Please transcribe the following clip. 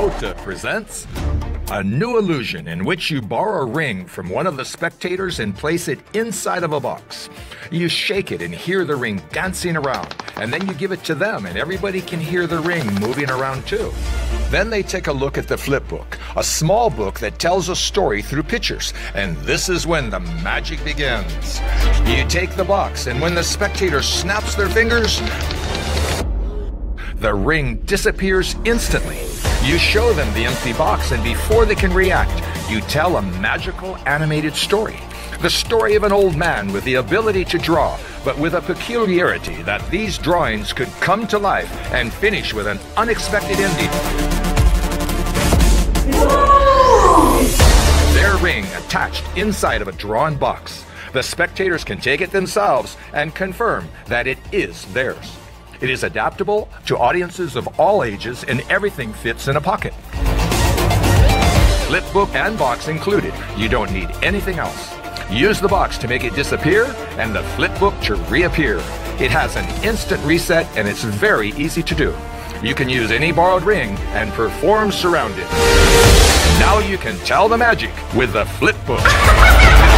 Hota presents a new illusion in which you borrow a ring from one of the spectators and place it inside of a box. You shake it and hear the ring dancing around, and then you give it to them, and everybody can hear the ring moving around too. Then they take a look at the flip book, a small book that tells a story through pictures, and this is when the magic begins. You take the box, and when the spectator snaps their fingers, the ring disappears instantly. You show them the empty box, and before they can react, you tell a magical animated story. The story of an old man with the ability to draw, but with a peculiarity that these drawings could come to life and finish with an unexpected ending. Their ring attached inside of a drawn box. The spectators can take it themselves and confirm that it is theirs. It is adaptable to audiences of all ages and everything fits in a pocket. Flip book and box included. You don't need anything else. Use the box to make it disappear and the flip book to reappear. It has an instant reset and it's very easy to do. You can use any borrowed ring and perform surrounded. Now you can tell the magic with the flip book.